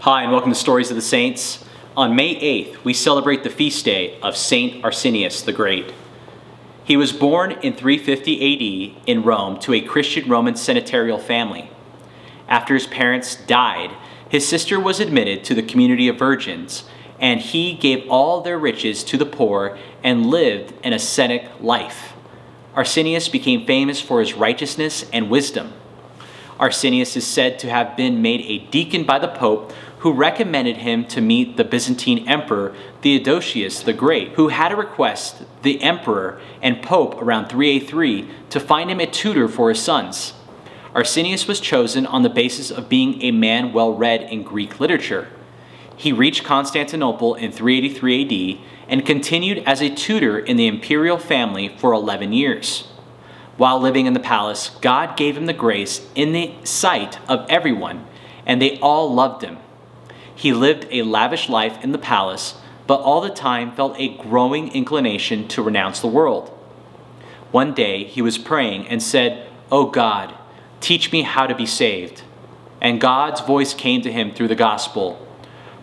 Hi, and welcome to Stories of the Saints. On May 8th, we celebrate the feast day of Saint Arsenius the Great. He was born in 350 AD in Rome to a Christian Roman senatorial family. After his parents died, his sister was admitted to the community of virgins, and he gave all their riches to the poor and lived an ascetic life. Arsenius became famous for his righteousness and wisdom. Arsenius is said to have been made a deacon by the Pope, who recommended him to meet the Byzantine Emperor Theodosius the Great, who had a request the Emperor and Pope around 383 to find him a tutor for his sons. Arsenius was chosen on the basis of being a man well read in Greek literature. He reached Constantinople in 383 AD and continued as a tutor in the imperial family for 11 years. While living in the palace, God gave him the grace in the sight of everyone, and they all loved him. He lived a lavish life in the palace, but all the time felt a growing inclination to renounce the world. One day he was praying and said, O oh God, teach me how to be saved. And God's voice came to him through the gospel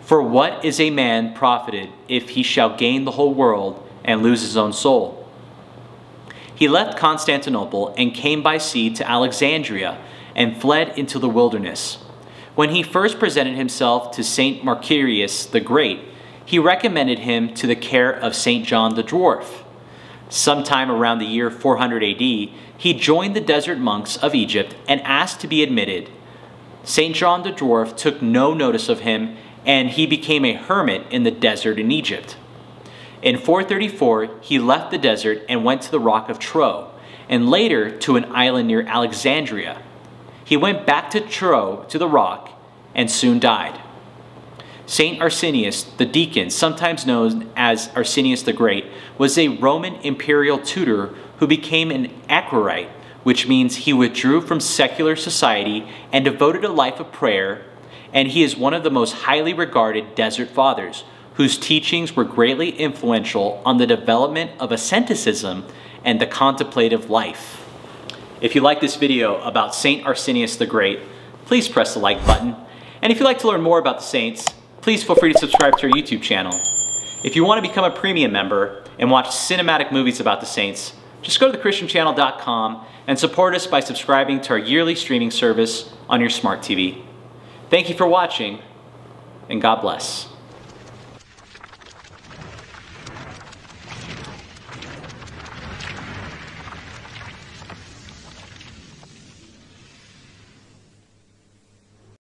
For what is a man profited if he shall gain the whole world and lose his own soul? He left Constantinople and came by sea to Alexandria and fled into the wilderness. When he first presented himself to St. Macarius the Great, he recommended him to the care of St. John the Dwarf. Sometime around the year 400 AD, he joined the desert monks of Egypt and asked to be admitted. St. John the Dwarf took no notice of him, and he became a hermit in the desert in Egypt. In 434, he left the desert and went to the rock of Troe, and later to an island near Alexandria. He went back to Troe, to the rock, and soon died. Saint Arsenius, the deacon, sometimes known as Arsenius the Great, was a Roman imperial tutor who became an anchorite, which means he withdrew from secular society and devoted a life of prayer, and he is one of the most highly regarded desert fathers whose teachings were greatly influential on the development of asceticism and the contemplative life. If you like this video about St. Arsenius the Great, please press the like button. And if you'd like to learn more about the saints, please feel free to subscribe to our YouTube channel. If you want to become a premium member and watch cinematic movies about the saints, just go to thechristianchannel.com and support us by subscribing to our yearly streaming service on your smart TV. Thank you for watching, and God bless.